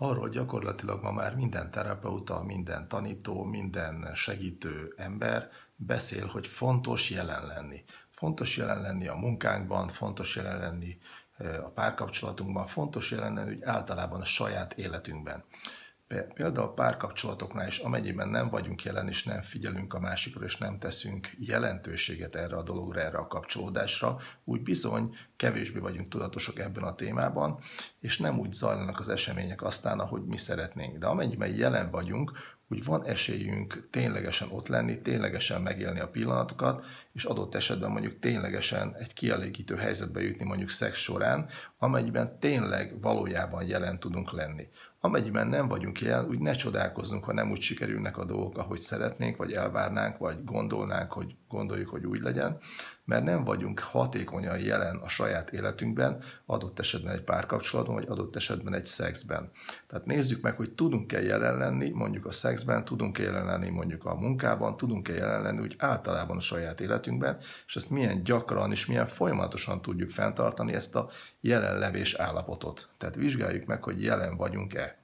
arról gyakorlatilag ma már minden terapeuta, minden tanító, minden segítő ember beszél, hogy fontos jelen lenni. Fontos jelen lenni a munkánkban, fontos jelen lenni a párkapcsolatunkban, fontos jelen lenni úgy általában a saját életünkben. Például a párkapcsolatoknál is, amennyiben nem vagyunk jelen, és nem figyelünk a másikra, és nem teszünk jelentőséget erre a dologra, erre a kapcsolódásra, úgy bizony kevésbé vagyunk tudatosak ebben a témában, és nem úgy zajlanak az események aztán, ahogy mi szeretnénk. De amennyiben jelen vagyunk, úgy van esélyünk ténylegesen ott lenni, ténylegesen megélni a pillanatokat, és adott esetben mondjuk ténylegesen egy kielégítő helyzetbe jutni mondjuk szex során, amennyiben tényleg valójában jelen tudunk lenni. Amennyiben nem vagyunk jelen, úgy ne csodálkozzunk, ha nem úgy sikerülnek a dolgok, ahogy szeretnénk, vagy elvárnánk, vagy gondolnánk, hogy gondoljuk, hogy úgy legyen, mert nem vagyunk hatékonyan jelen a saját életünkben, adott esetben egy párkapcsolatban, vagy adott esetben egy szexben. Tehát nézzük meg, hogy tudunk-e jelen lenni mondjuk a szexben, tudunk-e jelen lenni mondjuk a munkában, tudunk-e jelen lenni úgy általában a saját életünkben, és ezt milyen gyakran és milyen folyamatosan tudjuk fenntartani ezt a jelenlevés állapotot. Tehát vizsgáljuk meg, hogy jelen vagyunk-e.